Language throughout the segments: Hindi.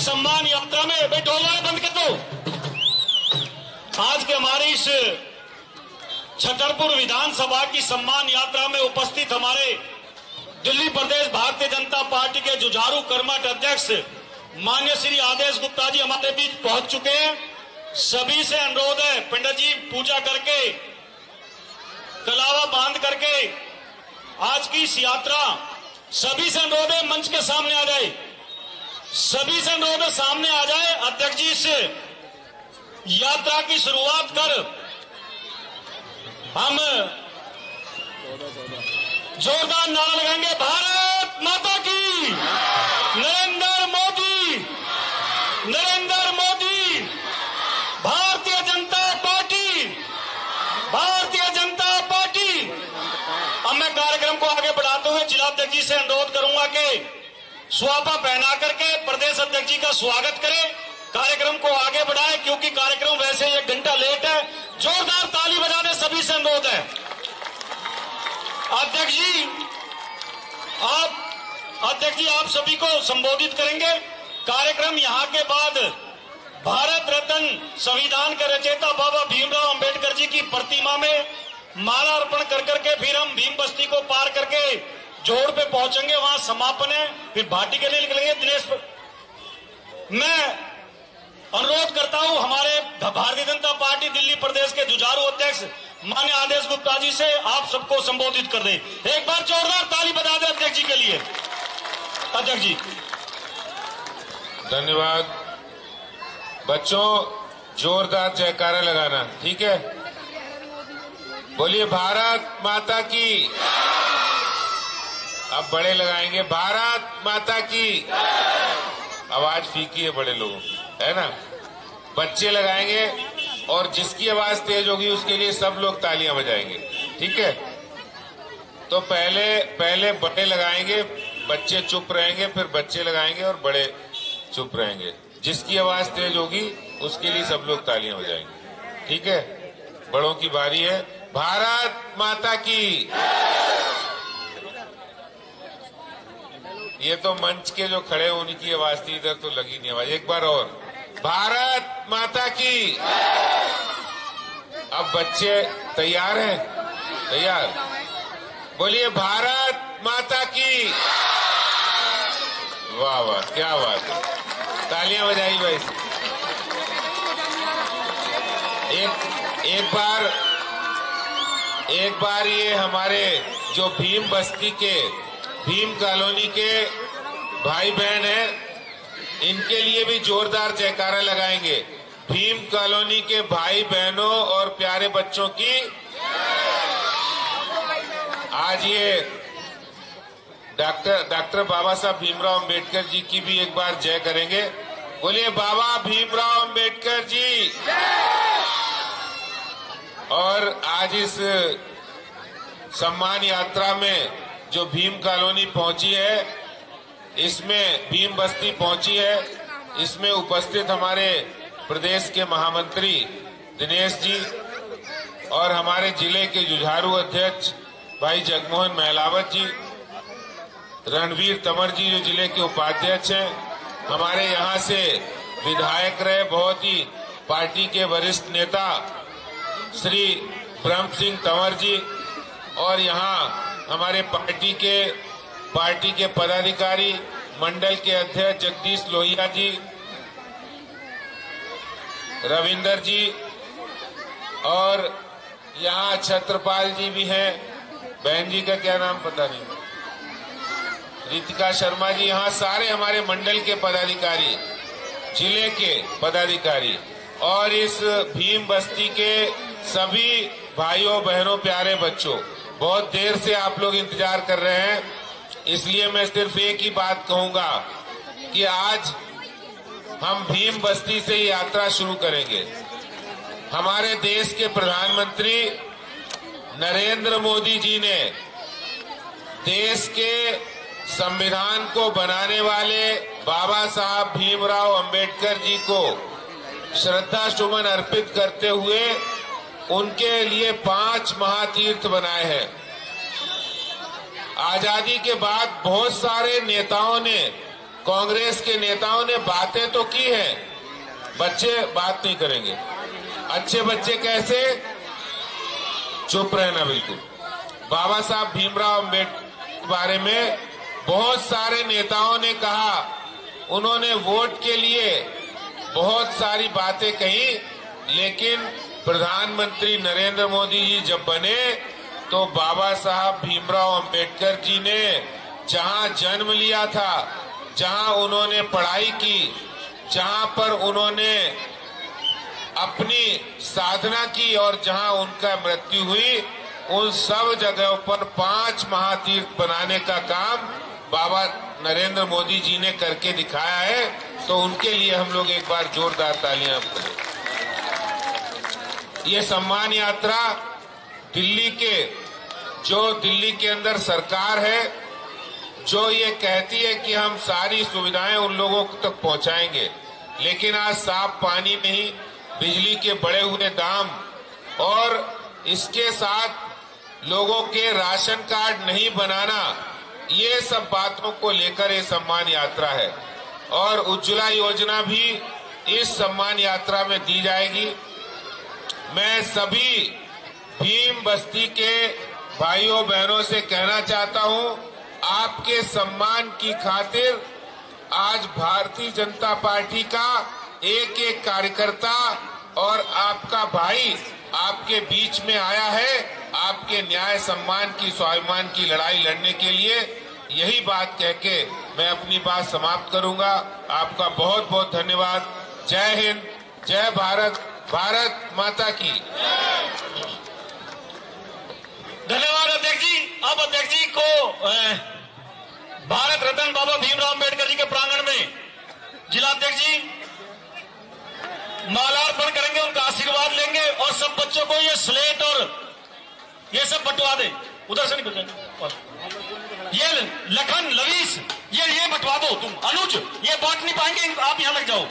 सम्मान यात्रा में भाई ढोल बंद कर दो। आज के हमारी इस छतरपुर विधानसभा की सम्मान यात्रा में उपस्थित हमारे दिल्ली प्रदेश भारतीय जनता पार्टी के जुझारू कर्मठ अध्यक्ष मान्य श्री आदेश गुप्ता जी हमारे बीच पहुँच चुके हैं। सभी से अनुरोध है, पंडित जी, पूजा करके, कलावा बाँध करके, आज की इस यात्रा, सभी से अनुरोध है, मंच के सामने आ जाए। सभी से अनुरोध है सामने आ जाए, अध्यक्ष जी, इस यात्रा की शुरुआत कर। हम जोरदार नारा लगाएँगे। भारत माता की। नरेंद्र मोदी। नरेंद्र मोदी। भारतीय जनता पार्टी। भारतीय जनता पार्टी। अब मैं कार्यक्रम को आगे बढ़ाते हुए जिलाध्यक्ष जी से अनुरोध करूँगा कि सुहापा पहना करके प्रदेश अध्यक्ष जी का स्वागत करें। कार्यक्रम को आगे बढ़ाए, क्योंकि कार्यक्रम वैसे एक घंटा लेट है। जोरदार ताली बजाने सभी से अनुरोध है। अध्यक्ष जी, आप, अध्यक्ष जी, आप सभी को संबोधित करेंगे। कार्यक्रम यहाँ के बाद भारत रत्न संविधान के रचयिता बाबा भीमराव अंबेडकर जी की प्रतिमा में माला अर्पण कर करके फिर हम भीम बस्ती को पार करके जोड़ पे पहुँचेंगे, वहाँ समापन है, फिर भाटी के लिए निकलेंगे दिनेश पर। मैं अनुरोध करता हूँ, हमारे भारतीय जनता पार्टी दिल्ली प्रदेश के जुझारू अध्यक्ष मान्य आदेश गुप्ता जी से आप सबको संबोधित कर दे। एक बार जोरदार ताली बजा दे अध्यक्ष जी के लिए। अध्यक्ष जी। धन्यवाद। बच्चों, जोरदार जयकारा लगाना, ठीक है? बोलिए, भारत माता की अब बड़े लगाएँगे भारत माता की। आवाज़ फीकी है बड़े लोगों है ना? बच्चे लगाएँगे और जिसकी आवाज़ तेज होगी उसके लिए सब लोग तालियाँ बजाएँगे, ठीक है? तो पहले पहले बड़े लगाएँगे, बच्चे चुप रहेंगे, फिर बच्चे लगाएँगे और बड़े चुप रहेंगे। जिसकी आवाज़ तेज होगी, उसके लिए सब लोग तालियाँ बजाएँगे, ठीक है? बड़ों की बारी है। भारत माता की। ये तो मंच के जो खड़े उनकी आवाज़ थी इधर तो लगी नहीं आवाज़। एक बार और। भारत माता की। अब बच्चे तैयार हैं? तैयार। बोलिए, भारत माता की। वाह वाह, क्या बात है। तालियाँ बजाई भाई। एक एक बार एक बार ये हमारे जो भीम बस्ती के भीम कॉलोनी के भाई बहन हैं। इनके लिए भी जोरदार जयकारा लगाएँगे। भीम कॉलोनी के भाई बहनों और प्यारे बच्चों की आज ये डॉक्टर डॉक्टर बाबा साहब भीमराव अंबेडकर जी की भी एक बार जय करेंगे। बोलिए, बाबा भीमराव अंबेडकर जी। और आज इस सम्मान यात्रा में जो भीम कॉलोनी पहुँची है, इसमें भीम बस्ती पहुँची है, इसमें उपस्थित हमारे प्रदेश के महामंत्री दिनेश जी और हमारे ज़िले के जुझारू अध्यक्ष भाई जगमोहन महलावत जी, रणवीर तंवर जी जो ज़िले के उपाध्यक्ष हैं, हमारे यहाँ से विधायक रहे बहुत ही पार्टी के वरिष्ठ नेता श्री ब्रह्म सिंह तंवर जी और यहाँ हमारे पार्टी के पार्टी के पदाधिकारी, मंडल के अध्यक्ष जगदीश लोहिया जी, रविंदर जी, और यहाँ छत्रपाल जी भी हैं। बहन जी का क्या नाम पता नहीं। रितिका शर्मा जी, यहाँ सारे हमारे मंडल के पदाधिकारी, ज़िले के पदाधिकारी, और इस भीम बस्ती के सभी भाइयों, बहनों, प्यारे बच्चों बहुत देर से आप लोग इंतज़ार कर रहे हैं, इसलिए मैं सिर्फ़ एक ही बात कहूँगा कि आज हम भीम बस्ती से यात्रा शुरू करेंगे। हमारे देश के प्रधानमंत्री नरेंद्र मोदी जी ने देश के संविधान को बनाने वाले बाबा साहब भीमराव अंबेडकर जी को श्रद्धा सुमन अर्पित करते हुए उनके लिए पाँच महातीर्थ बनाए हैं। आज़ादी के बाद बहुत सारे नेताओं ने, कांग्रेस के नेताओं ने बातें तो की है, बच्चे बात नहीं करेंगे। अच्छे बच्चे कैसे? चुप रहना बिल्कुल। बाबा साहब भीमराव अंबेडकर के बारे में बहुत सारे नेताओं ने कहा। उन्होंने वोट के लिए बहुत सारी बातें कही, लेकिन प्रधानमंत्री नरेंद्र मोदी जी जब बने तो बाबा साहब भीमराव अंबेडकर जी ने जहाँ जन्म लिया था, जहाँ उन्होंने पढ़ाई की, जहाँ पर उन्होंने अपनी साधना की और जहाँ उनका मृत्यु हुई, उन सब जगहों पर पाँच महातीर्थ बनाने का काम बाबा नरेंद्र मोदी जी ने करके दिखाया है। तो उनके लिए हम लोग एक बार जोरदार तालियाँ करें ये सम्मान यात्रा दिल्ली के, जो दिल्ली के अंदर सरकार है, जो ये कहती है कि हम सारी सुविधाएँ उन लोगों तक पहुंचाएँगे। लेकिन आज साफ़ पानी नहीं बिजली के बढ़े हुए दाम और इसके साथ लोगों के राशन कार्ड नहीं बनाना, ये सब बातों को लेकर ये सम्मान यात्रा है। और उज्ज्वला योजना भी इस सम्मान यात्रा में दी जाएगी। मैं सभी भीम बस्ती के भाइयों बहनों से कहना चाहता हूँ, आपके सम्मान की खातिर आज भारतीय जनता पार्टी का एक एक कार्यकर्ता और आपका भाई आपके बीच में आया है, आपके न्याय सम्मान की, स्वाभिमान की लड़ाई लड़ने के लिए। यही बात कह के मैं अपनी बात समाप्त करूँगा। आपका बहुत बहुत धन्यवाद। जय हिंद, जय भारत। भारत माता की। धन्यवाद अध्यक्ष जी। अब अध्यक्ष जी को भारत रत्न बाबा भीमराव अंबेडकर जी के प्रांगण में जिला अध्यक्ष जी मालार्पण करेंगे, उनका आशीर्वाद लेंगे और सब बच्चों को ये स्लेट और ये सब बंटवा दे। उधर से निकल ये लखन लवीस ये ये बंटवा दो तुम। अनुज, ये बांट नहीं पाएँगे, आप यहाँ लग जाओ।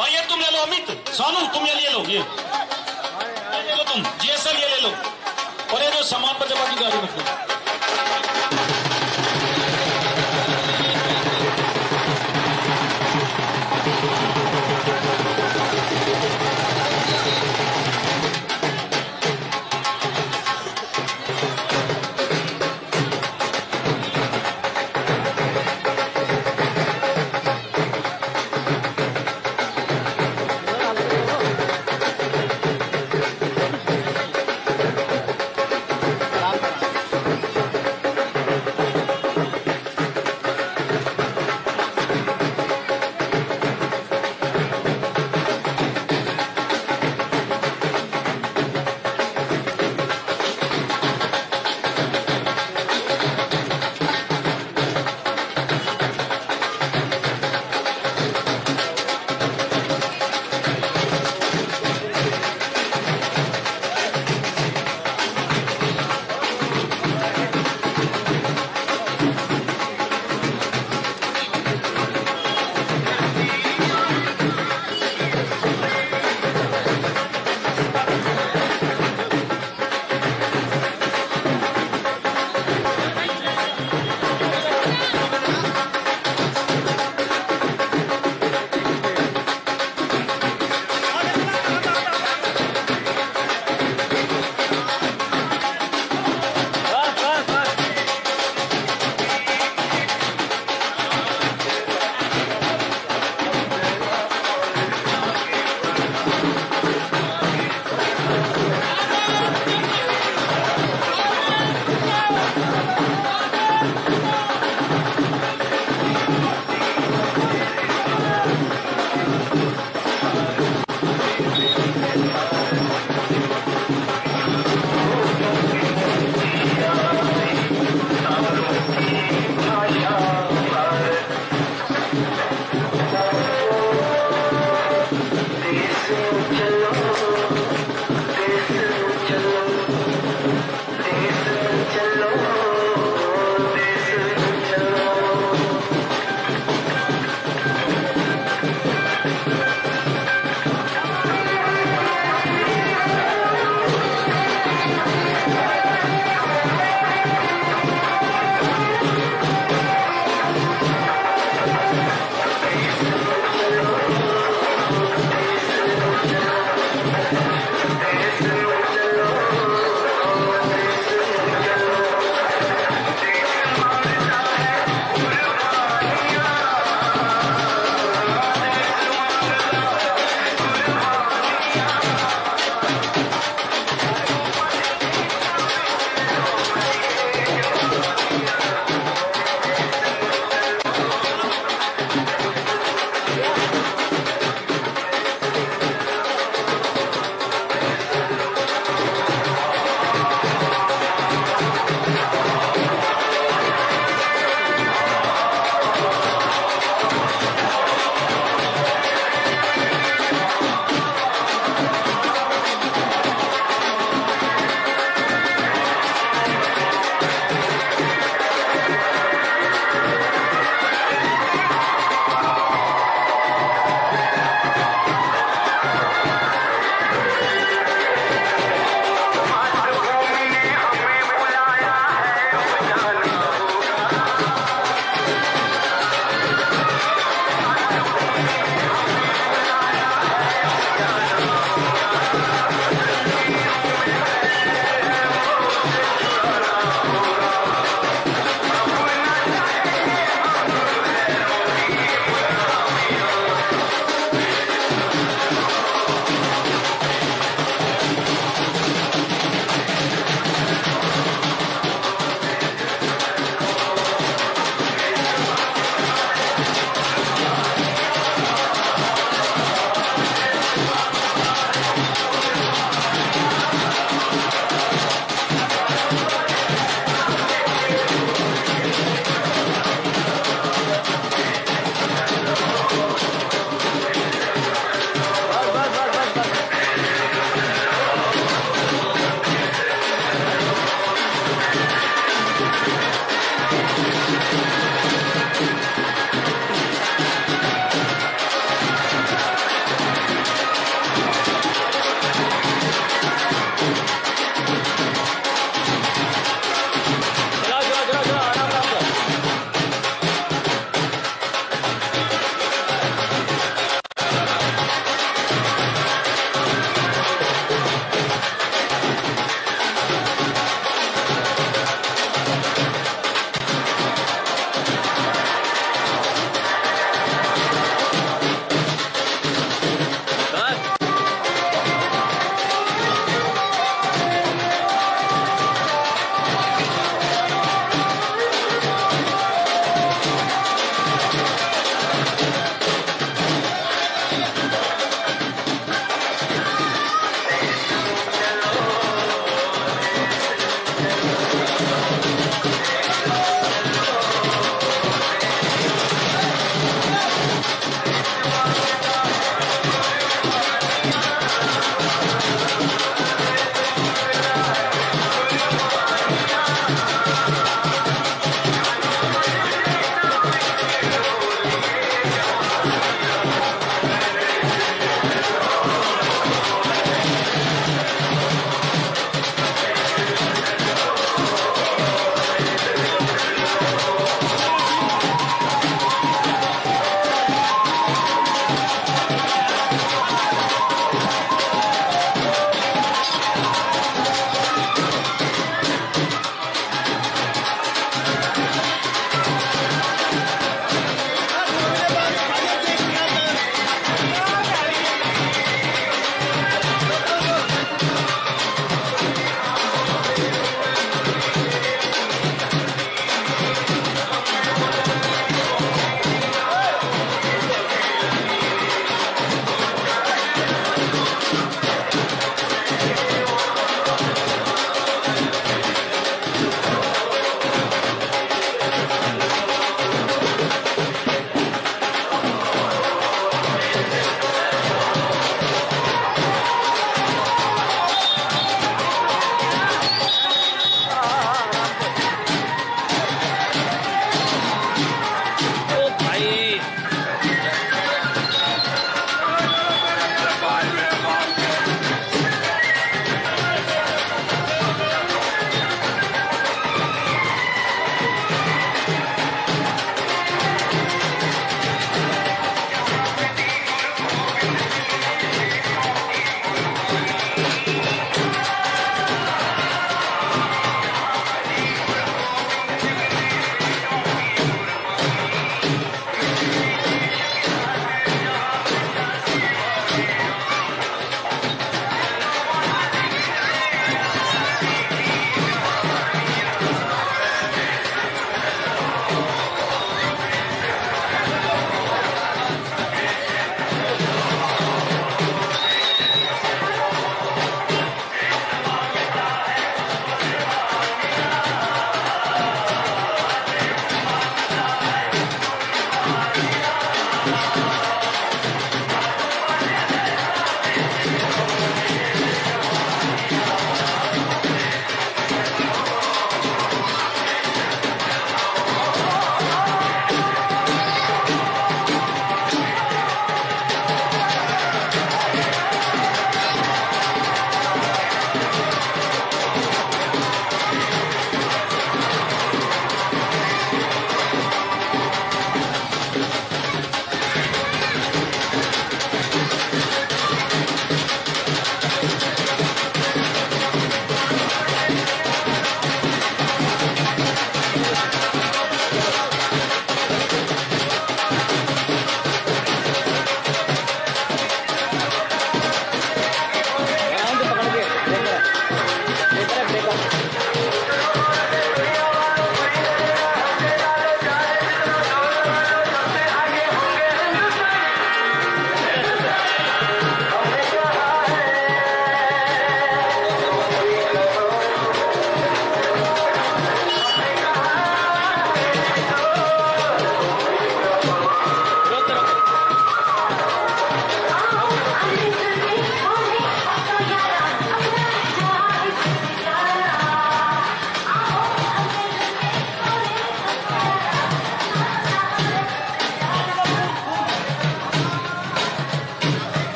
और ये तुम ले लो अमित। सोनू तुम ये ले लो, ये। ले लो तुम जीएसएल ये ले लो। और ये जो सामान पर जमा की गाड़ी रख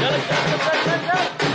Go, go, go, go, go.